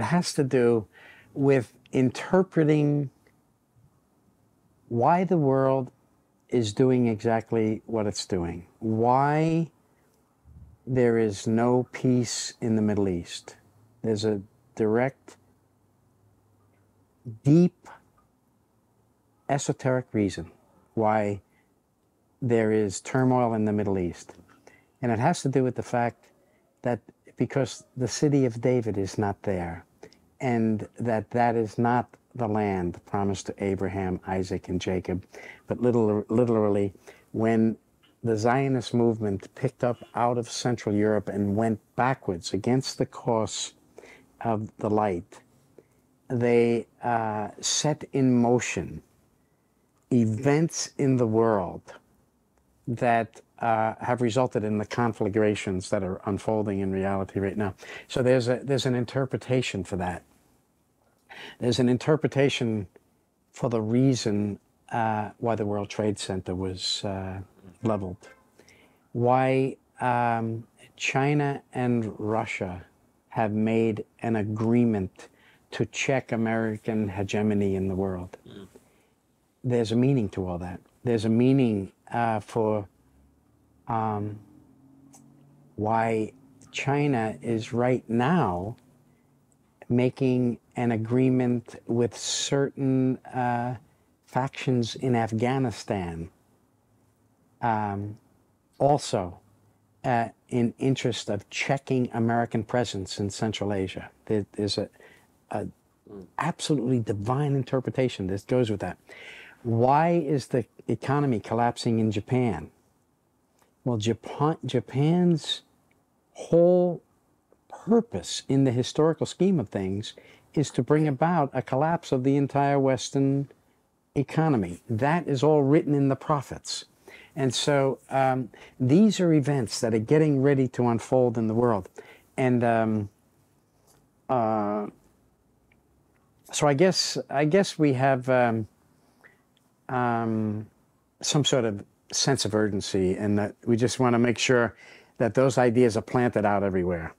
it has to do with interpreting why the world is doing exactly what it's doing, why there is no peace in the Middle East. There's a direct, deep, esoteric reason why there is turmoil in the Middle East. And it has to do with the fact that because the city of David is not there, and that that is not the land promised to Abraham, Isaac, and Jacob, but literally, when the Zionist movement picked up out of Central Europe and went backwards against the course of the light, they uh, set in motion events in the world that uh, have resulted in the conflagrations that are unfolding in reality right now. So there's a there's an interpretation for that. There's an interpretation for the reason uh, why the World Trade Center was uh, leveled, why um, China and Russia have made an agreement to check American hegemony in the world. There's a meaning to all that. There's a meaning uh, for um, why China is right now making an agreement with certain uh, factions in Afghanistan, um, also uh, in interest of checking American presence in Central Asia. There, there's a, a absolutely divine interpretation that goes with that. Why is the economy collapsing in Japan? Well, Japan, Japan's whole purpose in the historical scheme of things is to bring about a collapse of the entire Western economy. That is all written in the prophets. And so um, these are events that are getting ready to unfold in the world. And um, uh, so I guess I guess we have um, um some sort of sense of urgency, and that we just want to make sure that those ideas are planted out everywhere.